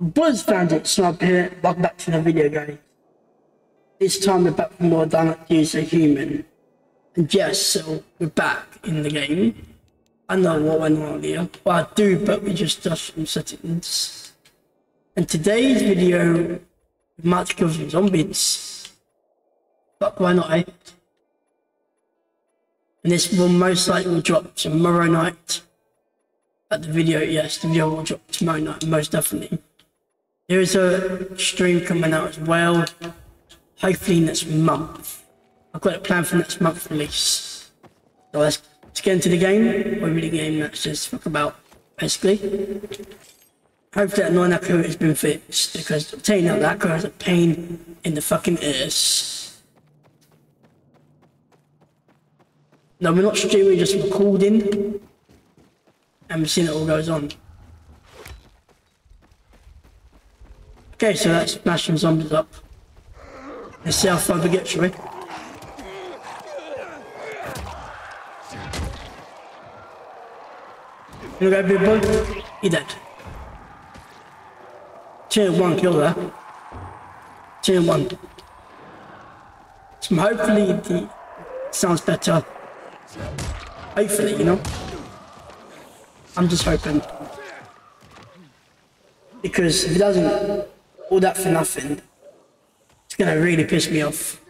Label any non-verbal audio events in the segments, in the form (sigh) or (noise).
Buzz it, so I'm here. Welcome back to the video, guys. This time we're back for more Donut User Human. And yes, so we're back in the game. I know what went on earlier. Well, I do, but we just touched some settings. And today's video, we might some zombies. But why not, eh? And this will most likely drop tomorrow night. But the video, yes, the video will drop tomorrow night, most definitely. There is a stream coming out as well, hopefully next month. I've got a plan for next month release. So let's, let's get into the game. We're really game that's just fuck about, basically. Hopefully that non echo has been fixed because now that echo is a pain in the fucking ears. No, we're not streaming, we're just recording. And we're seeing it all goes on. Okay, so that's smashing zombies up. Let's see how far we get, shall we? You got a big boy? He dead. Two one kill there. Two one. So hopefully the sounds better. Hopefully, you know. I'm just hoping. Because if it doesn't, all that for nothing, it's gonna really piss me off.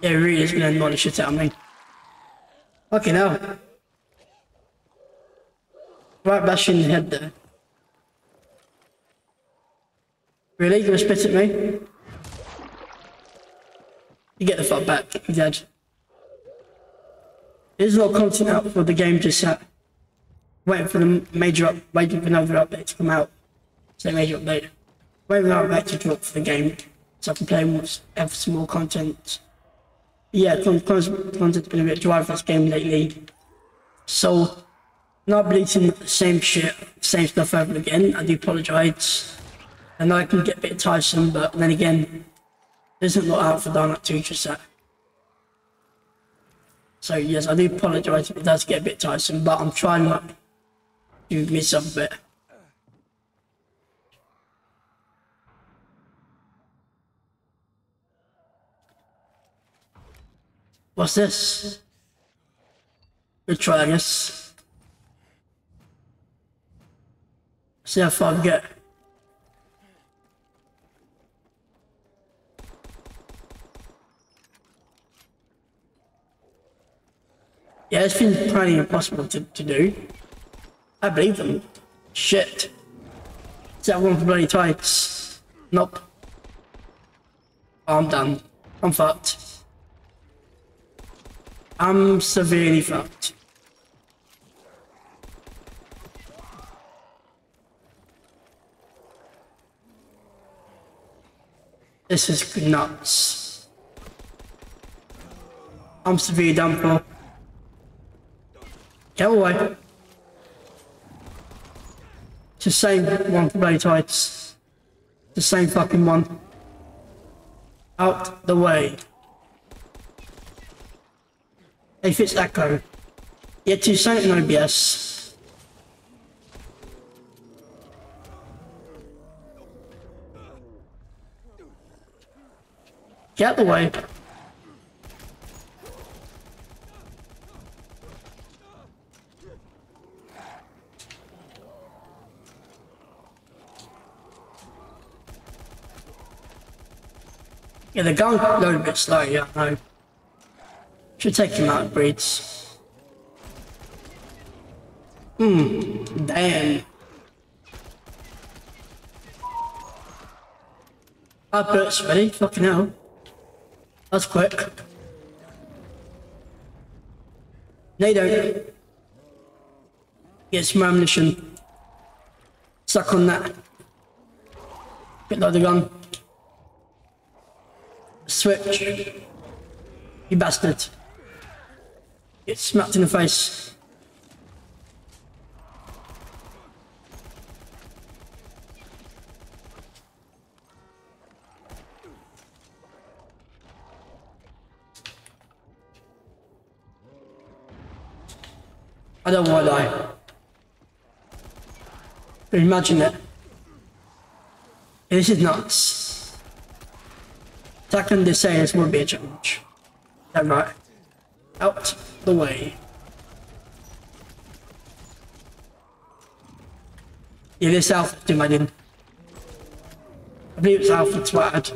Yeah, it really is gonna annoy the shit out of me. Fucking hell. Right bash in the head there. Really? You gonna spit at me? You get the fuck back, you dead. There's a lot of content out for the game just sat. Waiting for the major up waiting for another update to come out. Say major update. Waiting for another update to drop for the game. So I can play more have some more content. Yeah, con- con- content's been a bit dry for this game lately. So not bleating the same shit, same stuff over again. I do apologise. I know I can get a bit tiresome, but then again, there isn't a lot out for Donut to just that. So yes, I do apologise if it does get a bit tiresome, but I'm trying not to miss up a bit. What's this? Good try, I guess. See how far we get. Yeah, it's been pretty impossible to, to do. I believe them. Shit. Is that one for Bloody Ties? Nope. I'm done. I'm fucked. I'm severely fucked. This is nuts. I'm severely done for. Get away. It's the same one for Bloody Ties. The same fucking one. Out the way. If it's Echo. Yeah, to say in OBS. Get out the way. Yeah, the gun load a bit slow, yeah, no. Should take him out, breeds. Hmm, damn. Five bullets ready, fucking hell. That's quick. They don't. Get some ammunition. Suck on that. Get the gun. Switch. You bastard. Get smacked in the face. I don't want to die. Imagine it. This is nuts. Attacking the Saiyans would be a challenge. That right? Out the way. Yeah, this do my din. I believe it's alpha twat.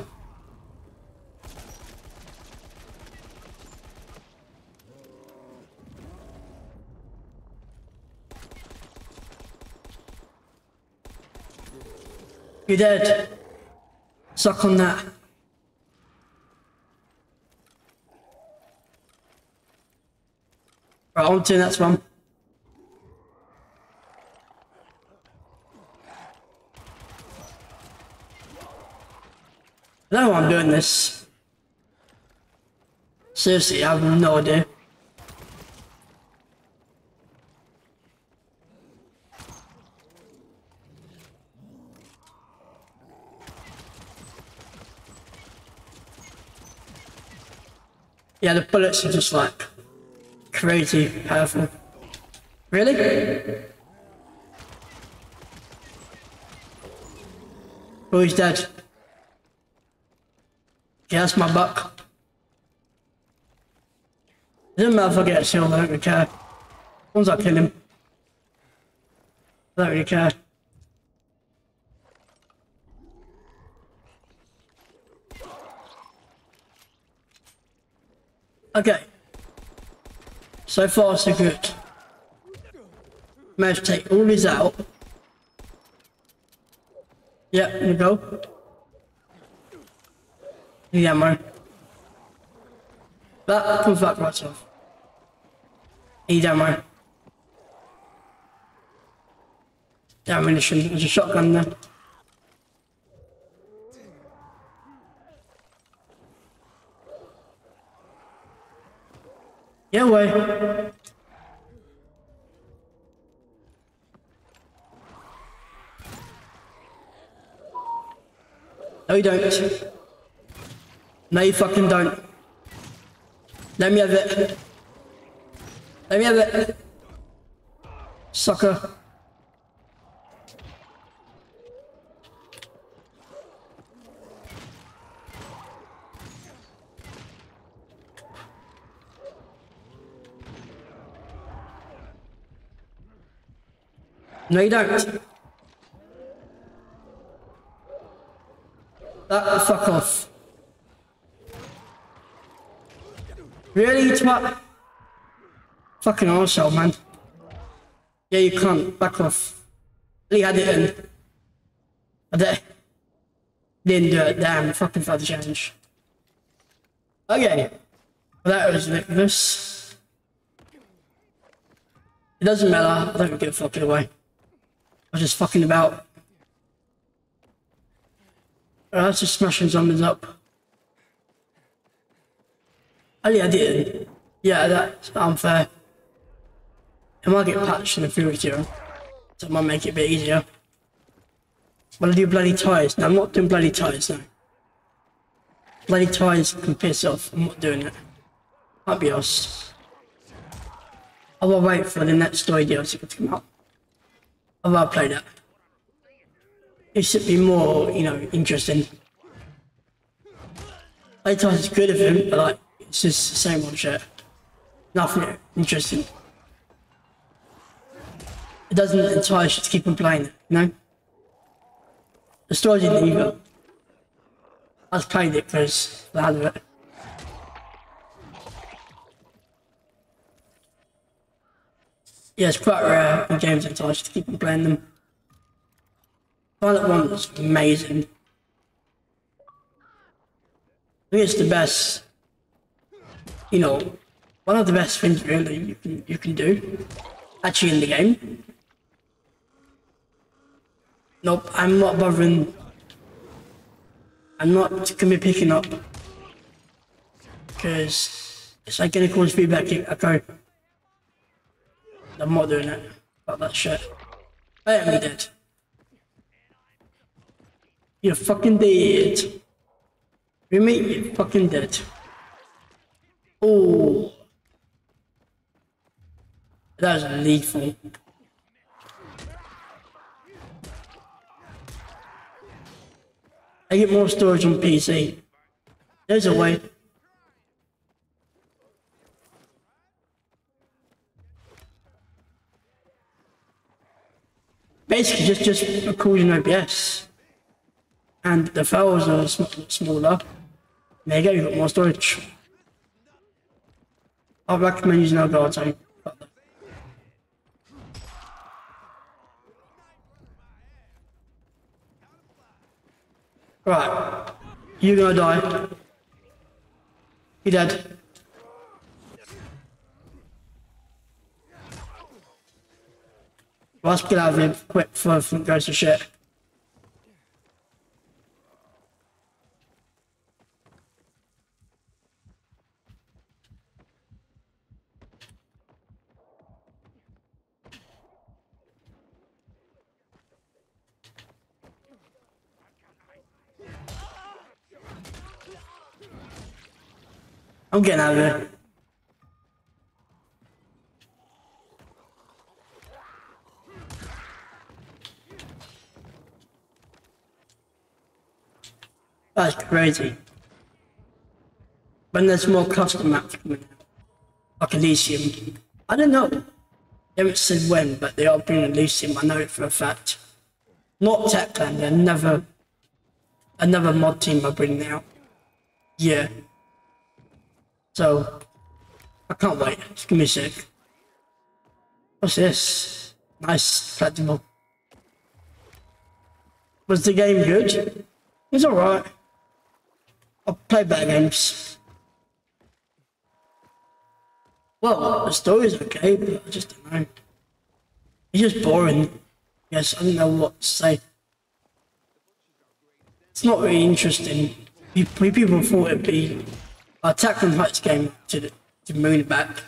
You're dead. Suck on that. Right, on to the next one. I why I'm doing this. Seriously, I have no idea. Yeah, the bullets are just like crazy powerful. Really? Oh, he's dead. That's my buck. Doesn't matter if I get a shield, I don't really care. I kill him, I don't really care. Okay. So far, so good. Managed to take all these out. Yeah, there we go. The ammo. That comes back right off. Need ammo. The ammunition. There's a shotgun there. Get away. No, you don't. No, you fucking don't. Let me have it. Let me have it. Sucker. No, you don't. That fuck off. Really, you twat? Fucking arsehole, man. Yeah, you can't. Back off. Lee had it in. I did. Didn't do it. Damn, fucking for the challenge. Okay. Well, that was ridiculous. It doesn't matter. I don't give a fuck away. Was just fucking about. I was just smashing zombies up. Oh yeah, I did. Yeah, that's unfair. It might get patched in the future, so it might make it a bit easier. But I do bloody ties. No, I'm not doing bloody ties, no. Bloody ties can piss off. I'm not doing it. Might be else. I will wait for the next story DLC to come out. I will play that. It should be more, you know, interesting. Ties is good of him, but like, it's just the same old shit. Nothing interesting. It doesn't entice you to keep on playing it, you know? The story didn't either. I just played it because the hell of it. Yeah, it's quite rare when games entice you to keep on playing them. Pilot 1 was amazing. I think it's the best you know, one of the best things really you can you can do actually in the game. Nope, I'm not bothering. I'm not gonna be picking up because it's like gonna cause feedback. Okay, I'm in it. Fuck that shit. I am dead. You're fucking dead. Roommate, you're fucking dead. Oh. That was lethal. I get more storage on PC. There's a way. Basically, just just recording OBS, and the files are sm- smaller. There you go, you've got more storage. I recommend using Elgato. Right. You're gonna die. You're dead. Let's get out of here quick before it goes to shit. I'm getting out of here. That's crazy. When there's more custom maps coming out, like Elysium, I don't know. They haven't said when, but they are bringing Elysium. I know it for a fact. Not Techland, another another mod team are bringing out. Yeah. So, I can't wait. It's gonna be sick. What's this? Nice, collectible. Was the game good? It's alright. Played better games. Well, the story's okay, but I just don't know. It's just boring. Yes, I don't know what to say. It's not really interesting. People thought it'd be Attack on Heights game to the to moon back.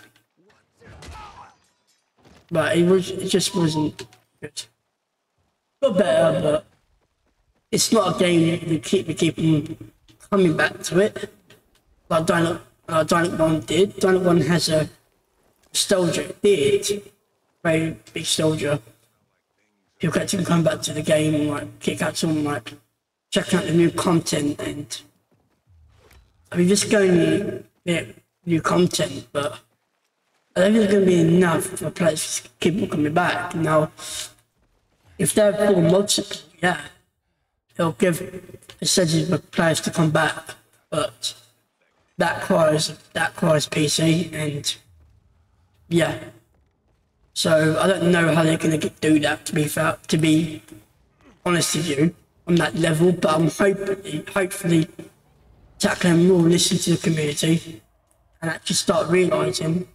But it was it just wasn't good. Got better, but it's not a game that keep me keeping coming back to it. Like Dynamic Dynamic One did. Dynamic One has a nostalgia did. Very big soldier. People kept him come back to the game and like kick out some like check out the new content and I mean just going get new content but I think it's to be enough for players to keep coming back. Now, if they're full multiple, yeah, it'll give incentives for players to come back, but that requires that requires PC and yeah. So I don't know how they're going to do that. To be fair, to be honest with you, on that level, but I'm hoping, hopefully, Techland will listen to the community and actually start realising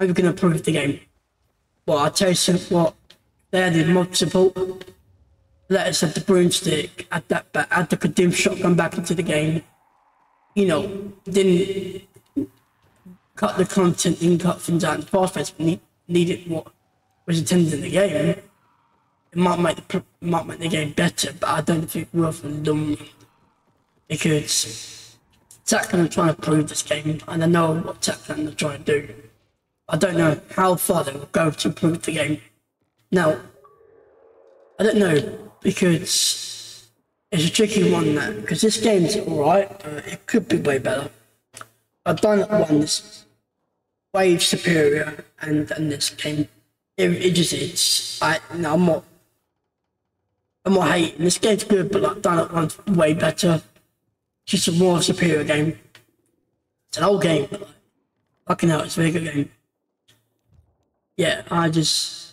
how we're going to improve the game. Well, I'll tell you what, they added mod support, let us have the broomstick, add that back, add the Qadim shotgun back into the game. You know, didn't cut the content, didn't cut things out in fast but need, needed what was intended in the game it might make the might make the game better, but I don't think we're the long because Techland are trying to prove this game, and I know what Techland are trying to do. I don't know how far they will go to improve the game. Now, I don't know because it's a tricky one now because this game's alright, but it could be way better. I've done it once, way superior, and and this game, it, it just is. I no, I'm not I'm not hating. This game's good, but like done it once way better. Just a more superior game. It's an old game, but like, fucking hell, it's a very good game. Yeah, I just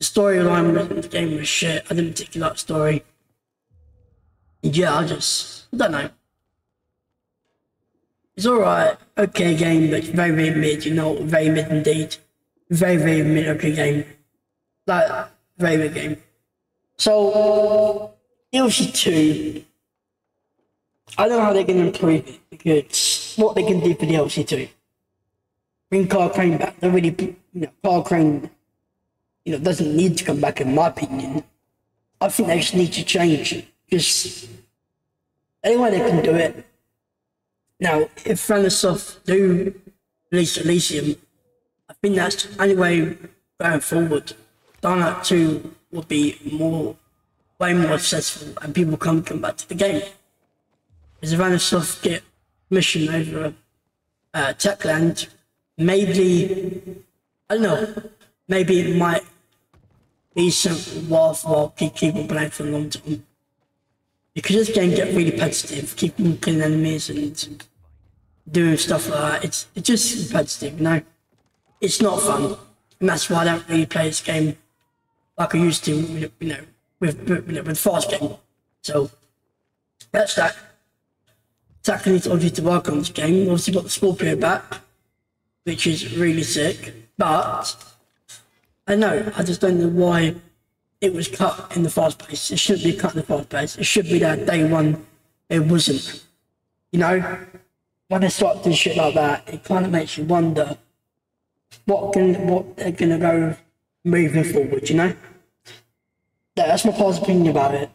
storyline in the game was shit. I didn't particularly like story. Yeah, I just I don't know. It's alright, okay game, but very, very mid, you know, very mid indeed. Very, very mid okay game. Like very good game. So, DLC 2, I don't know how they're to improve it because what they can do for DLC 2. Bring Karl Crane back. They really, you know, Karl Crane, you know, doesn't need to come back in my opinion. I think they just need to change it. Just, anyway they can do it. Now, if Franisoft do release Elysium, I think that's the only way going forward. Dying 2 will be more, way more successful and people come come back to the game. There's a Vanisoft get mission over uh, Techland. Maybe, I don't know, maybe it might be some worthwhile keep people playing for a long time. Because this game get really repetitive, keeping killing enemies and doing stuff like that. It's, it's just repetitive, you know? It's not fun. And that's why I don't really play this game like I used to, you know, with, with, with fast game. So, that's that. Tackle needs obviously to work on this game. Obviously got the Scorpio back, which is really sick. But I know, I just don't know why it was cut in the fast pace. It shouldn't be cut in the fast pace. It should be that day one. It wasn't. You know, when they start doing shit like that, it kind of makes you wonder what can what they're gonna go moving forward. You know, that's my personal opinion about it.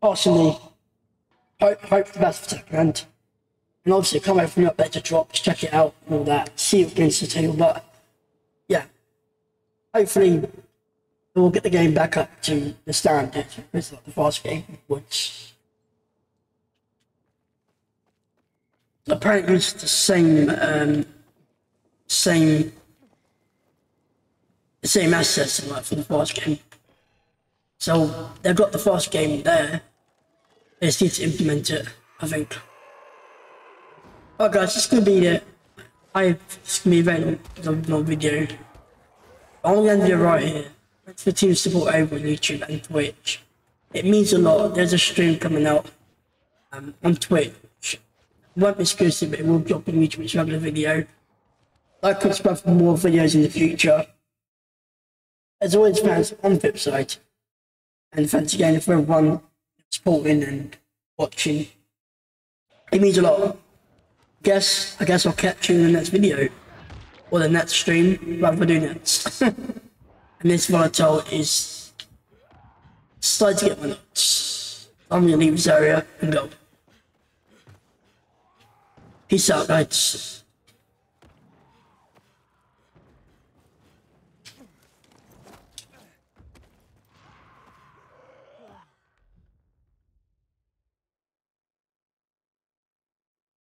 Personally, hope, hope for the best for Techland. And obviously, come out from update to drops, check it out and all that, see what brings to the table. But hopefully, we'll get the game back up to the standard. Like the first game, which apparently it's the same, um, same, the same assets like for the first game. So they've got the first game there. They just need to implement it, I think. Oh guys, it's gonna be it. I it's gonna be available on no video. Gonna end it right here. Thanks for team support over on YouTube and Twitch. It means a lot. There's a stream coming out um, on Twitch. It won't be exclusive, but it will drop on YouTube as regular video. Like and subscribe for more videos in the future. As always, fans on Flipside. And thanks again for everyone supporting and watching. It means a lot. Guess I guess I'll catch you in the next video. Or the next stream, rather do nets. (laughs) and this volatile is starting to get my nuts. I'm gonna leave this area and go. Peace out guys.